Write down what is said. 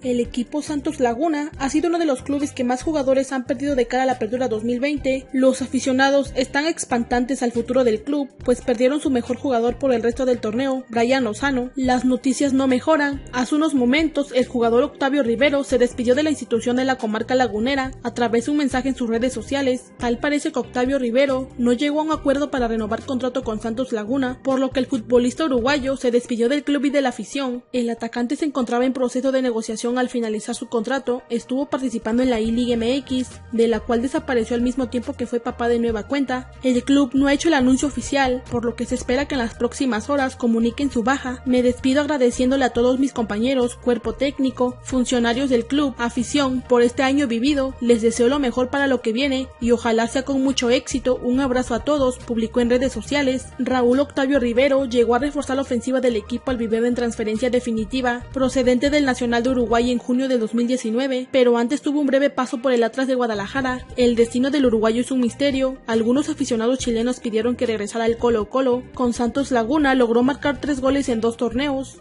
El equipo Santos Laguna ha sido uno de los clubes que más jugadores han perdido de cara a la apertura 2020. Los aficionados están expantantes al futuro del club, pues perdieron su mejor jugador por el resto del torneo, Brian Lozano. Las noticias no mejoran. Hace unos momentos, el jugador Octavio Rivero se despidió de la institución de la comarca lagunera a través de un mensaje en sus redes sociales. Tal parece que Octavio Rivero no llegó a un acuerdo para renovar contrato con Santos Laguna, por lo que el futbolista uruguayo se despidió del club y de la afición. El atacante se encontraba en proceso de negociación al finalizar su contrato, estuvo participando en la I-League MX, de la cual desapareció al mismo tiempo que fue papá de nueva cuenta. El club no ha hecho el anuncio oficial, por lo que se espera que en las próximas horas comuniquen su baja. Me despido agradeciéndole a todos mis compañeros, cuerpo técnico, funcionarios del club, afición, por este año vivido. Les deseo lo mejor para lo que viene y ojalá sea con mucho éxito. Un abrazo a todos, publicó en redes sociales. Raúl Octavio Rivero llegó a reforzar la ofensiva del equipo al vivir en transferencia definitiva, procedente del Nacional de En junio de 2019, pero antes tuvo un breve paso por el Atlas de Guadalajara. El destino del uruguayo es un misterio. Algunos aficionados chilenos pidieron que regresara al Colo Colo. Con Santos Laguna logró marcar tres goles en dos torneos.